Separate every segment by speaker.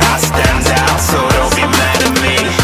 Speaker 1: I stand out, so don't be mad at me.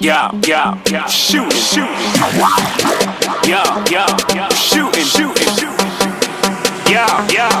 Speaker 1: Yeah, yeah, yeah. Shoot, shoot. Yeah, yeah, yeah. Shooting, shooting, shooting. Yeah, yeah,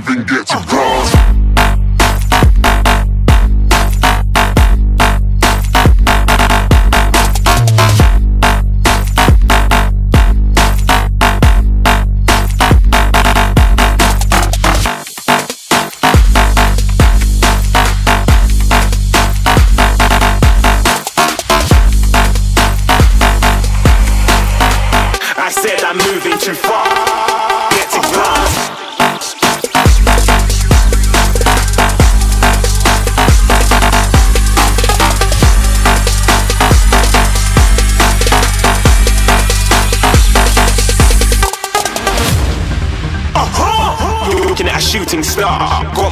Speaker 2: Even get to cross.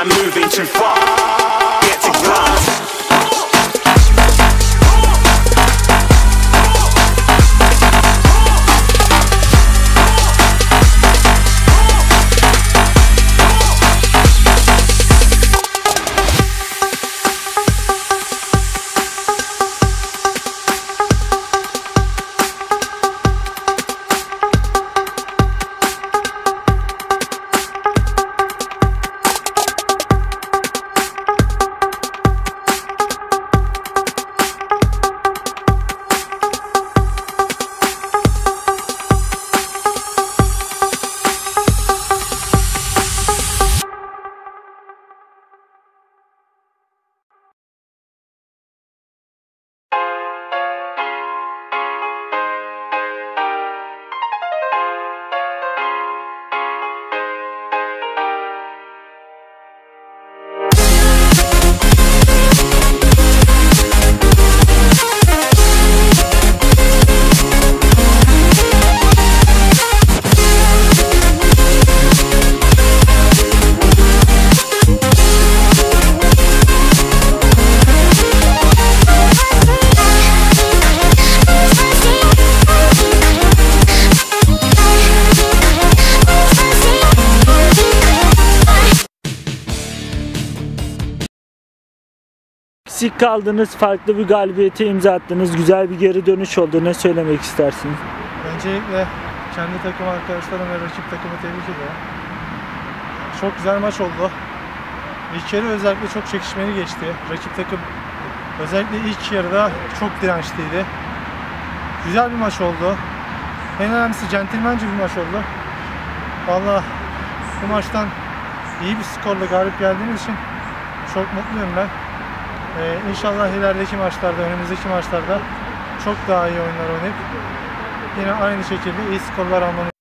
Speaker 1: I'm moving too far.
Speaker 3: Kaldınız, farklı bir galibiyete imza attınız. Güzel bir geri dönüş oldu. Ne söylemek istersiniz?
Speaker 4: Öncelikle kendi takım arkadaşlarım ve rakip takımı tebrik ediyorum. Çok güzel maç oldu. İlk yarı özellikle çok çekişmeli geçti. Rakip takım özellikle ilk yarıda çok dirençliydi. Güzel bir maç oldu. En önemlisi centilmence bir maç oldu. Valla bu maçtan iyi bir skorla galip geldiğimiz için çok mutluyum ben. Ee, inşallah ilerideki maçlarda, önümüzdeki maçlarda çok daha iyi oyunlar oynayıp yine aynı şekilde iyi skorlar almamız